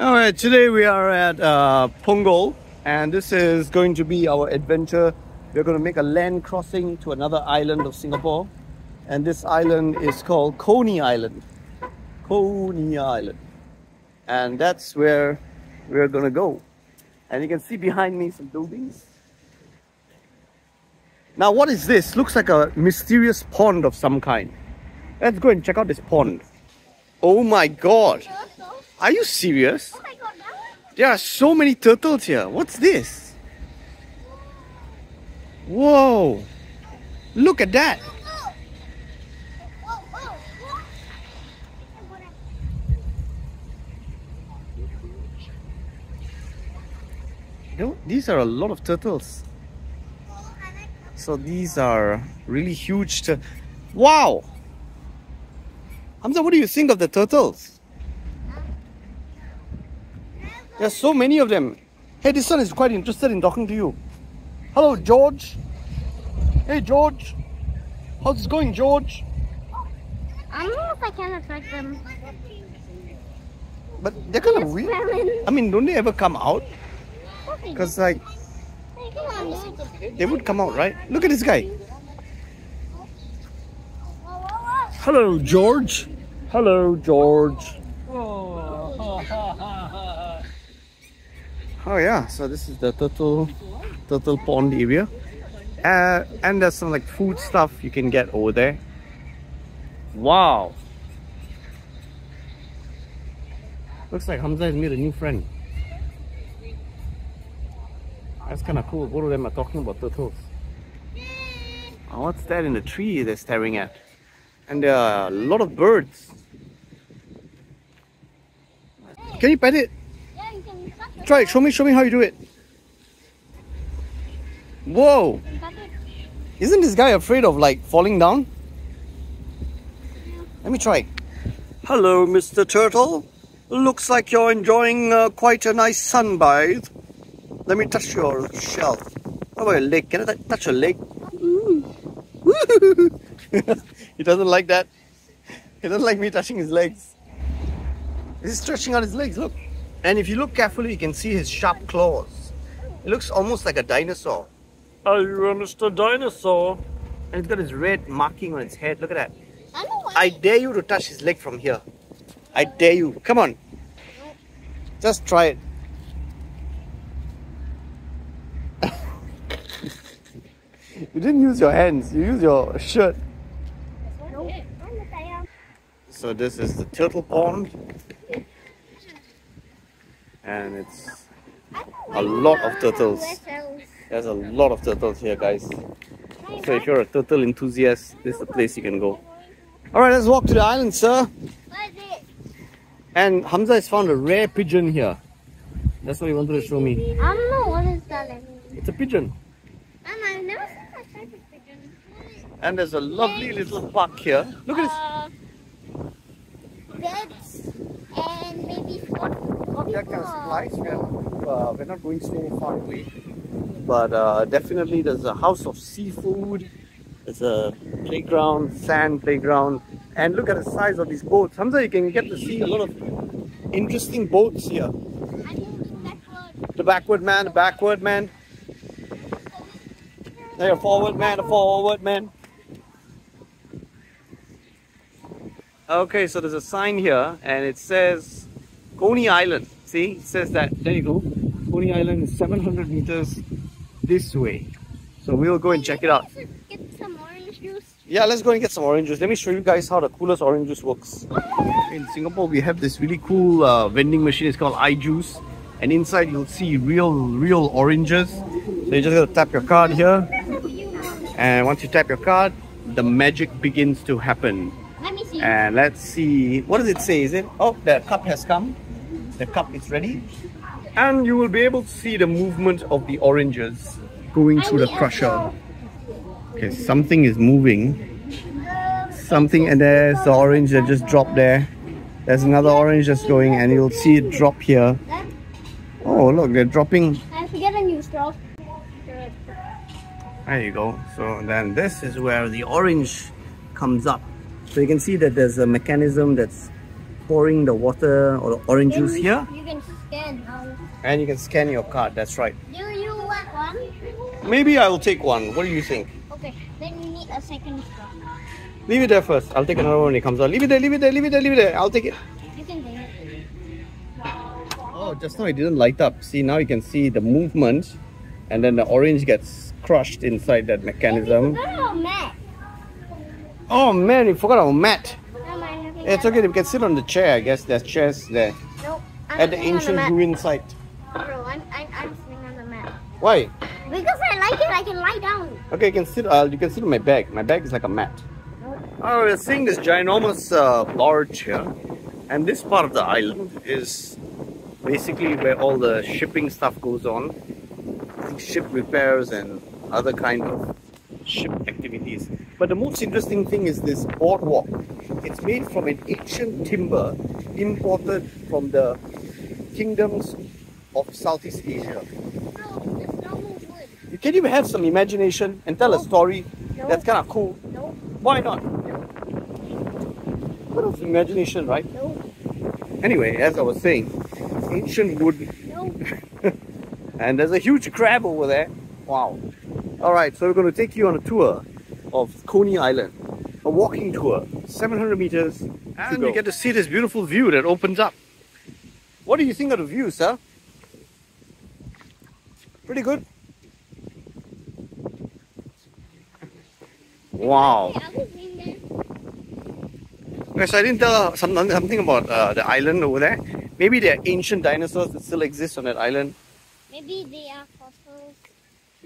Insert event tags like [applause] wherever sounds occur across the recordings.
All right, today we are at uh, and this is going to be our adventure. We're going to make a land crossing to another island of Singapore and this island is called Coney Island. Coney Island. And that's where we're going to go. And you can see behind me some buildings. Now what is this? Looks like a mysterious pond of some kind. Let's go and check out this pond. Oh my god. Are you serious? Oh my god? There are so many turtles here. What's this? Whoa. Look at that. Oh, oh. Whoa. You know, these are a lot of turtles. So these are really huge. Wow. Hamza, what do you think of the turtles? There's so many of them. Hey, this one is quite interested in talking to you. Hello, George. Hey, George. How's it going, George? I don't know if I can attract them. But they're kind of Yes, weird. Melon. I mean, don't they ever come out? Because, like, Hey, come on, Dad. they would come out, right? Look at this guy. Hello, George. Hello, George. Oh yeah, so this is the turtle turtle pond area. Uh, and there's some like food stuff you can get over there. Wow. Looks like Hamza has made a new friend. That's kind of cool. Both of them are talking about turtles. Oh, what's that in the tree they're staring at? And there are a lot of birds. Can you pet it? Yeah, you can touch it. Try it. Show me. Show me how you do it. Whoa! Isn't this guy afraid of like falling down? Let me try. Hello, Mr. Turtle. Looks like you're enjoying uh, quite a nice sunbathe. Let me touch your shell. How about your leg? Can I touch your leg? [laughs] he doesn't like that. He doesn't like me touching his legs. He's stretching out his legs, look. And if you look carefully, you can see his sharp claws. It looks almost like a dinosaur. Are you a Mr. Dinosaur? And it's got this red marking on its head. Look at that. I know why. I dare you to touch his leg from here. I dare you. Come on. Just try it. [laughs] you didn't use your hands, you used your shirt. No. I'm the tail. So this is the turtle pond. And it's a lot of turtles. There's a lot of turtles here guys. So if you're a turtle enthusiast, this is the place you can go. Alright, let's walk to the island, sir. What is it? And Hamza has found a rare pigeon here. That's what he wanted to show me. I don't know what is that. It's a pigeon. And never seen that type of pigeon. And there's a lovely little park here. Look at Uh, beds and maybe food. this. That kind of supplies. We're, uh, we're not going so far away. But uh, definitely there's a house of seafood. There's a playground, sand playground. And look at the size of these boats. Hamza, you can get to see a lot of interesting boats here. I think that word. The backward man, the backward man. There, forward man, the forward man. Okay, so there's a sign here and it says Coney Island. See, it says that. There you go. Coney Island is 700 meters this way. So we'll go and check it out. Get some orange juice. Yeah, let's go and get some orange juice. Let me show you guys how the coolest orange juice works. In Singapore, we have this really cool uh, vending machine. It's called iJooz. And inside, you'll see real, real oranges. So you just gotta tap your card here. And once you tap your card, the magic begins to happen. Let me see. And let's see, what does it say? Is it, oh, the cup has come. The cup is ready. And you will be able to see the movement of the oranges going through the crusher. Okay, something is moving. Something, and there's the orange that just dropped there. There's another orange that's going, and you'll see it drop here. Oh, look, they're dropping. I have to get a new straw. There you go. So then this is where the orange comes up. So you can see that there's a mechanism that's pouring the water or the orange juice here. You can scan. Um, and you can scan your card, that's right. Do you want one? Maybe I will take one. What do you think? Okay, then you need a second straw. Leave it there first. I'll take another one when it comes out. Leave it there, leave it there, leave it there, leave it there. I'll take it. You can take it. Oh, just now it didn't light up. See, now you can see the movement and then the orange gets crushed inside that mechanism. Oh, man, you forgot our mat. No, It's okay, we can sit on the chair, I guess. There's chairs there. Nope. I'm At the ancient mat. ruin site. Bro, I'm, I'm, I'm sitting on the mat. Why? Because I like it, I can lie down. Okay, you can sit. Uh, you can sit on my bag. My bag is like a mat. Oh, we're seeing this ginormous uh, barge here, and this part of the island is basically where all the shipping stuff goes on, ship repairs and other kind of ship activities. But the most interesting thing is this boardwalk. It's made from an ancient timber imported from the kingdoms of Southeast Asia. Normal wood. Can you have some imagination and tell a story No. that's kind of cool? Nope. Why not? Bit of imagination, right? Nope. Anyway, as I was saying, ancient wood, Nope. [laughs] and there's a huge crab over there. Wow. All right, so we're going to take you on a tour of Coney Island, a walking tour, 700 meters, and you get to see this beautiful view that opens up. What do you think of the view, sir? Pretty good. Wow. I was. Yes, I didn't tell some, something about uh, the island over there. Maybe there are ancient dinosaurs that still exist on that island. Maybe they are fossils. Maybe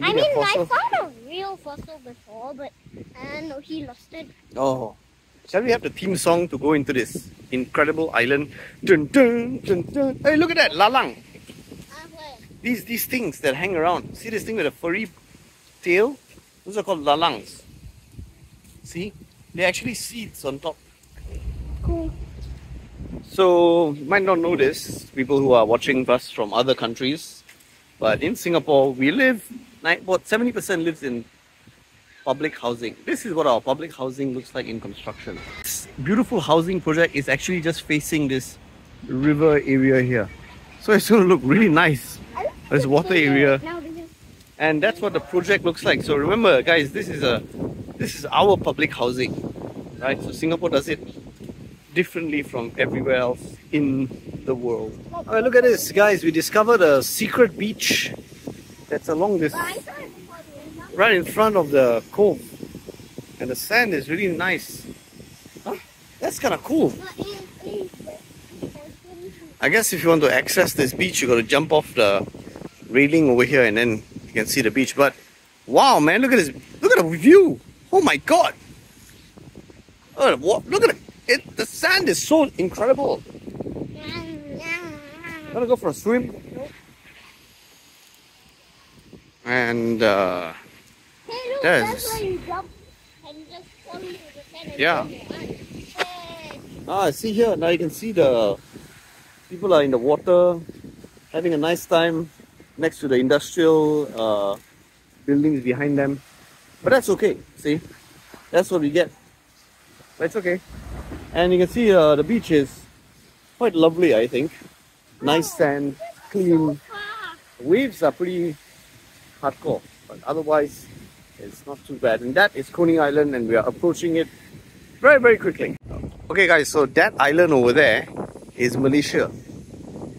I mean, I found a real fossil before, but uh, no, he lost it. Oh. Shall we have the theme song to go into this incredible island? Dun, dun, dun, dun. Hey, look at that, lalang. Uh. These these things that hang around. See this thing with a furry tail? Those are called lalangs. See? They're actually seeds on top. Cool. So, you might not know this, people who are watching us from other countries, but in Singapore, we live, about 70% lives in public housing. This is what our public housing looks like in construction. This beautiful housing project is actually just facing this river area here. So it's going to look really nice. There's water area. And that's what the project looks like. So remember, guys, this is a this is our public housing, right? So Singapore does it differently from everywhere else in the world. Oh, look at this, guys! We discovered a secret beach that's along this, right in front of the cove, and the sand is really nice. Huh? That's kind of cool. I guess if you want to access this beach, you got to jump off the railing over here, and then you can see the beach. But wow, man, look at this! Look at the view! Oh my god! Look at, what, look at it. it! The sand is so incredible. Wanna go for a swim? And uh, Hey, look, that's where you jump and just fall into the Yeah. then you. Hey, ah, see here now you can see the people are in the water having a nice time next to the industrial uh, buildings behind them. But that's okay. See, that's what we get. But it's okay. And you can see uh, the beach is quite lovely. I think nice sand, clean. Waves are pretty hardcore, but otherwise it's not too bad. And that is Coney Island, and we are approaching it very, very quickly. Okay, guys, so that island over there is Malaysia,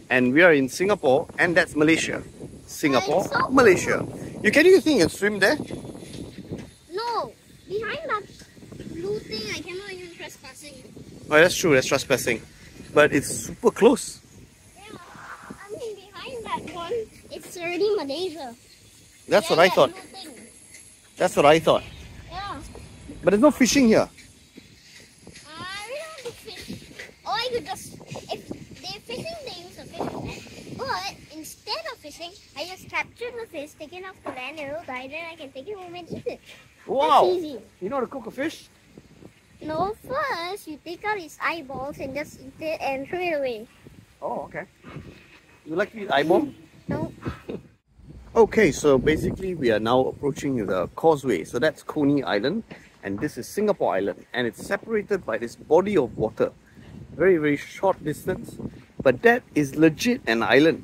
and we are in Singapore, and that's Malaysia. Singapore, so Malaysia. You can you think you can swim there? No, behind that blue thing, I cannot even trespassing. Oh, that's true. That's trespassing, but it's super close. Yeah, I mean behind that one, it's already Malaysia. That's what I thought. That's what I thought. Yeah. But there's no fishing here. Want to fish. Or I could just, if they're fishing, they use a fishing net. But instead of fishing, I just capture the fish, take it off the land, and it'll die, then I can take it home and eat it. Wow! That's easy. You know how to cook a fish? No, first you take out its eyeballs and just eat it and throw it away. Oh, okay. You like to eat eyeball? No. Okay, so basically we are now approaching the causeway. So that's Coney Island and this is Singapore Island and it's separated by this body of water. Very, very short distance, but that is legit an island.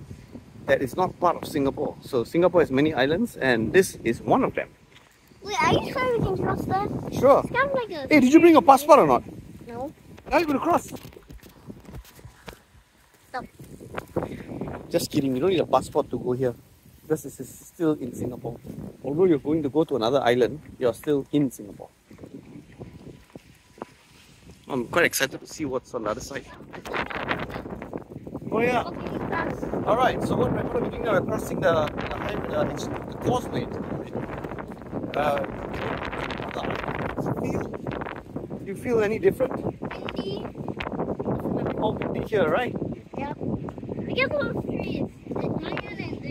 that is not part of Singapore. So Singapore has many islands and this is one of them. Wait, are you sure we can cross that? Sure. It's kind of like a. Hey, did you bring your passport or not? No. How are you going to cross? Stop. Just kidding, you don't need a passport to go here. Because this is still in Singapore. Although you're going to go to another island, you're still in Singapore. I'm quite excited to see what's on the other side. Oh yeah. Okay, you cross. Alright, so what we're going to be doing now, we're crossing the, the, highway, uh, the causeway. Uh, do you feel, do you feel any different? Windy. It's all windy here, right? Yep. We get those trees. It's my island. They get-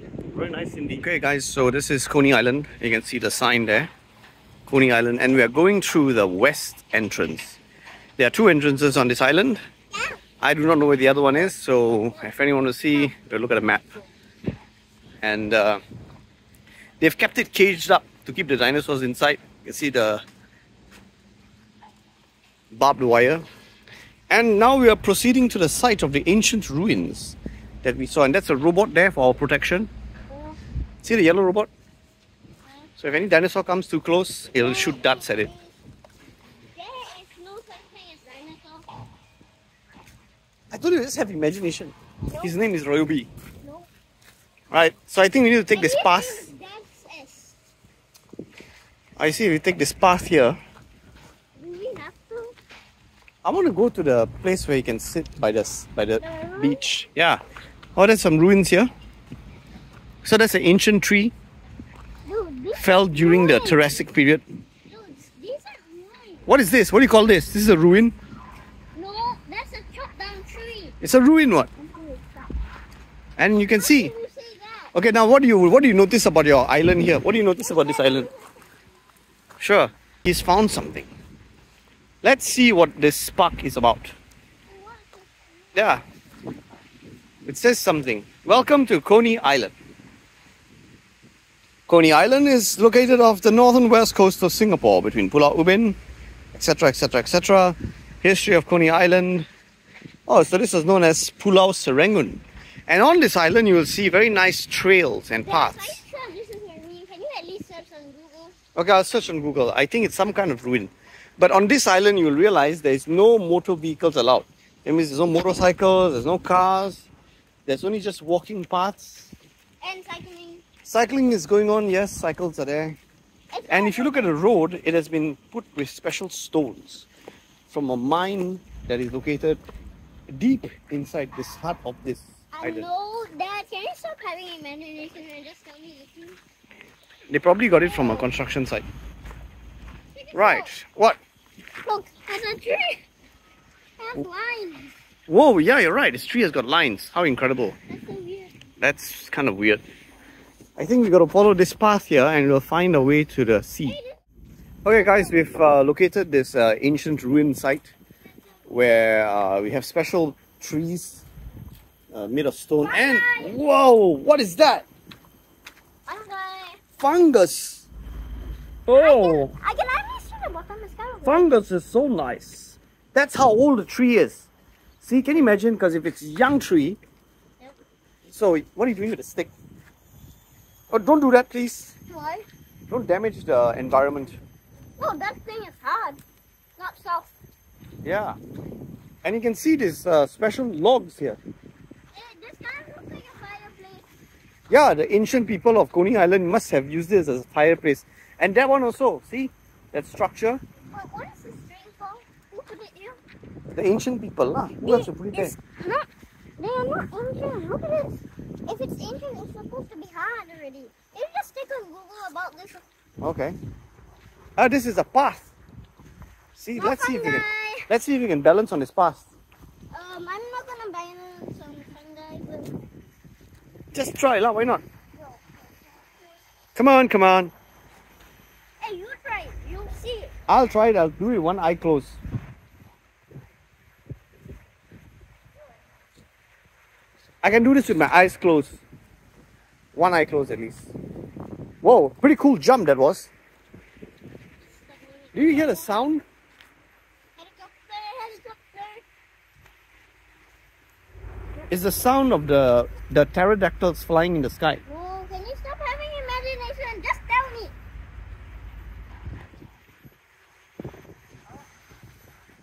Very nice. Okay guys, so this is Coney Island. You can see the sign there. Coney Island and we are going through the west entrance. There are two entrances on this island. I do not know where the other one is, so if anyone wants to see, go look at a map. And uh, they've kept it caged up to keep the dinosaurs inside. You can see the barbed wire. And now we are proceeding to the site of the ancient ruins that we saw. And that's a robot there for our protection. See the yellow robot? So if any dinosaur comes too close, it'll shoot darts at it. There is no. I told you, just have imagination. His name is Royobi. No. Right, so I think we need to take this this path. Dad's see we take this path here. I want to go to the place where you can sit by the by the The beach. Yeah. Oh, there's some ruins here. So that's an ancient tree Dude, fell during the. Jurassic period. Dude. What is this? What do you call this? This is a ruin. No, that's a chopped down tree. It's a ruin, what? And you can see. Okay, now what do you what do you notice about your island here? What do you notice about this island? Sure, he's found something. Let's see what this spark is about. Yeah. It says something. Welcome to Coney Island. Coney Island is located off the northern west coast of Singapore between Pulau Ubin, etc., etc., etc. History of Coney Island. Oh, so this is known as Pulau Serangoon. And on this island, you will see very nice trails and paths. you sure this is a ruin? Can you at least search on Google? Okay, I'll search on Google. I think it's some kind of ruin. But on this island, you will realize there is no motor vehicles allowed. That means there's no motorcycles, there's no cars, there's only just walking paths. And cycling. Cycling is going on, yes, cycles are there. And if you look at the road, it has been put with special stones from a mine that is located deep inside this heart of this I island. know that. Can you stop having imagination and just tell me the truth? They probably got it from a construction site. Right, what? Look, there's a tree. It has lines. Whoa, yeah, you're right. This tree has got lines. How incredible. That's so weird. That's kind of weird. I think we've got to follow this path here and we'll find a way to the sea. Okay, guys, we've uh, located this uh, ancient ruin site where uh, we have special trees uh, made of stone. And whoa, what is that? Okay. Fungus. Oh, I can actually see the bottom. It's fungus is so nice. That's how old the tree is. See, can you imagine? Because if it's a young tree, Yep. so what are you doing with the stick? Oh, don't do that, please. Why? Don't damage the environment. No, that thing is hard. Not soft. Yeah. And you can see these uh, special logs here. This kind of like a fireplace. Yeah, the ancient people of Coney Island must have used this as a fireplace. And that one also, see? That structure. What, what is this string for? Who put it here? The ancient people, lah. Who else to put it there? Not. They are not ancient. Look at this. If it's ancient, it's supposed to be hard already. You just stick on Google about this. Okay. Ah, this is a path. See, More let's see if we can. Let's see if we can balance on this path. Um, I'm not gonna balance on but Just try, lah. Why not? no. Come on, come on. Hey, you try it. You'll see it. I'll try it. I'll do it one eye closed. I can do this with my eyes closed. One eye closed at least. Whoa, pretty cool jump that was. Do you hear the sound? Helicopter, helicopter. It's the sound of the the pterodactyls flying in the sky. Oh, can you stop having imagination? Just tell me.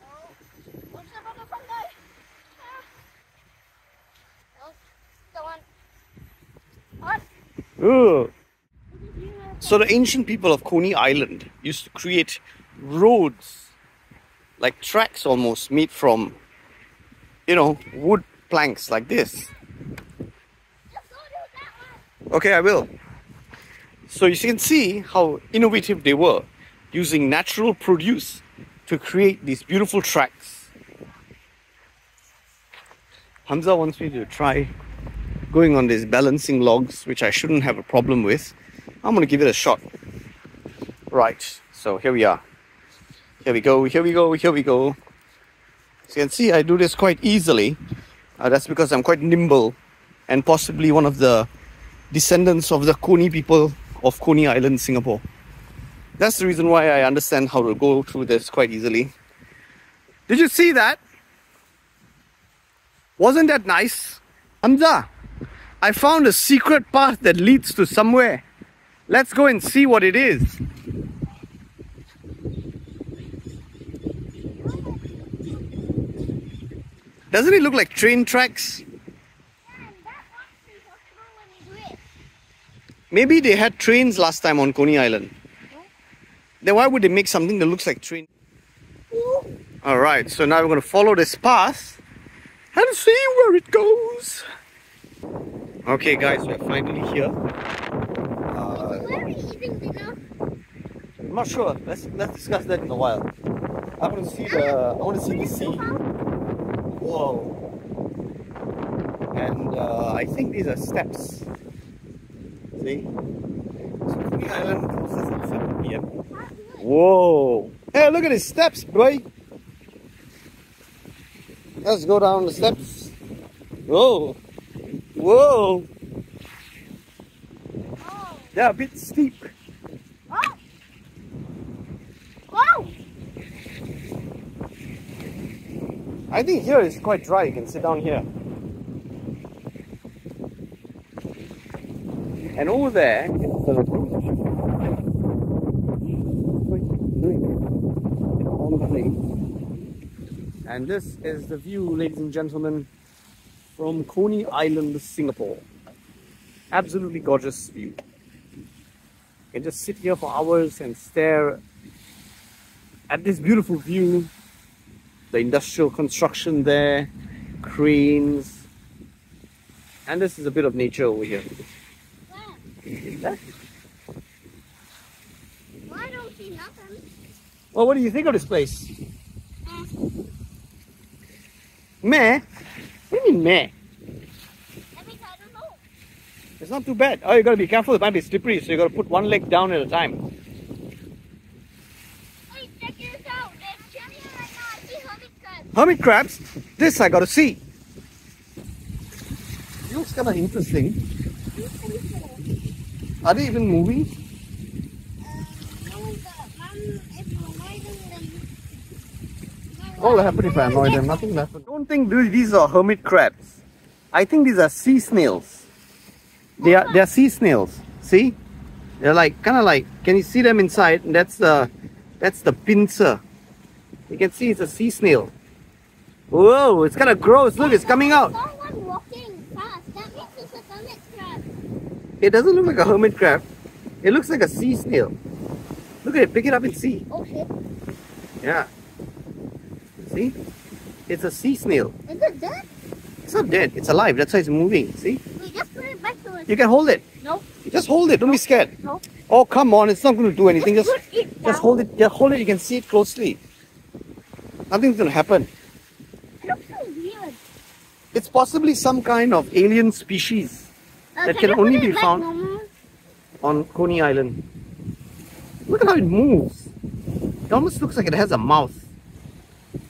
Oh, what's up on the fungi? Ah. Oh, go on. What? So the ancient people of Coney Island used to create roads, like tracks almost, made from, you know, wood planks like this. Okay, I will. So you can see how innovative they were, using natural produce to create these beautiful tracks. Hamza wants me to try going on these balancing logs, which I shouldn't have a problem with. I'm gonna give it a shot. Right, so here we are. Here we go, here we go, here we go. As you can see, I do this quite easily. Uh, that's because I'm quite nimble and possibly one of the descendants of the Coney people of Coney Island, Singapore. That's the reason why I understand how to go through this quite easily. Did you see that? Wasn't that nice? Hamza, I found a secret path that leads to somewhere. Let's go and see what it is. Doesn't it look like train tracks? Maybe they had trains last time on Coney Island. Then why would they make something that looks like train? Alright, so now we're going to follow this path and see where it goes. Okay guys, we're finally here. Uh, Where are we eating dinner? I'm not sure. Let's let's discuss that in a while. I want to see the I want to see the sea. Whoa. And uh, I think these are steps. See? So Coney Island closes at 7 p.m. Whoa! Hey, look at the steps, boy. Let's go down the steps. Whoa! Whoa! Oh. They're a bit steep. Oh. Whoa. I think here is quite dry. You can sit down here. And over there is the and this is the view, ladies and gentlemen, from Coney Island, Singapore. Absolutely gorgeous view. You can just sit here for hours and stare at this beautiful view the industrial construction there, cranes, and this is a bit of nature over here. Wow. Well, I don't see nothing. Well, what do you think of this place? Uh, Meh? What do you mean meh? I think I don't know. It's not too bad. Oh, you gotta be careful, it might be slippery, so you gotta put one leg down at a time. Wait, check this out. There's chilling right now. I see hermit crabs. Hermit crabs? This I gotta see. It looks kinda interesting. Are they even moving? What will happen if I annoy them? Nothing will. I don't think these are hermit crabs. I think these are sea snails. They are they are sea snails. See? They're like kind of like. Can you see them inside? That's the that's the pincer. You can see it's a sea snail. Whoa! It's kind of gross. Look, it's coming out. Someone walking fast. That means it's a hermit crab. It doesn't look like a hermit crab. It looks like a sea snail. Look at it. Pick it up and see. Oh shit. Yeah. See? It's a sea snail. Is it dead? It's not dead. It's alive. That's why it's moving. See? We just put it back to us. You can hold it. No. Just hold it. Don't be scared. No. Oh, come on. It's not going to do anything. Just, it just hold it. Yeah, hold it. You can see it closely. Nothing's going to happen. It looks so weird. It's possibly some kind of alien species Uh, That can can only be found- normal? on Coney Island. Look at how it moves. It almost looks like it has a mouth.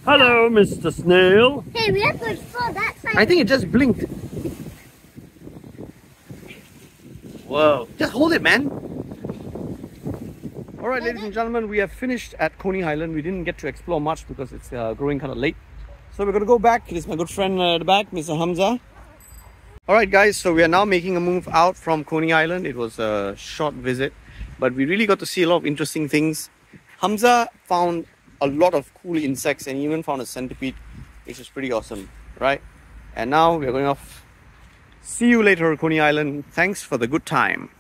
Hello, Mr. Snail. Hey, we have to explore that side. I think it just blinked. Whoa. Just hold it, man. All right, ladies and gentlemen, we have finished at Coney Island. We didn't get to explore much because it's uh, growing kind of late. So we're going to go back. This is my good friend uh, at the back, Mr. Hamza. All right, guys, so we are now making a move out from Coney Island. It was a short visit, but we really got to see a lot of interesting things. Hamza found a lot of cool insects and even found a centipede, which is pretty awesome, right? And now we're going off. See you later, Coney Island. Thanks for the good time.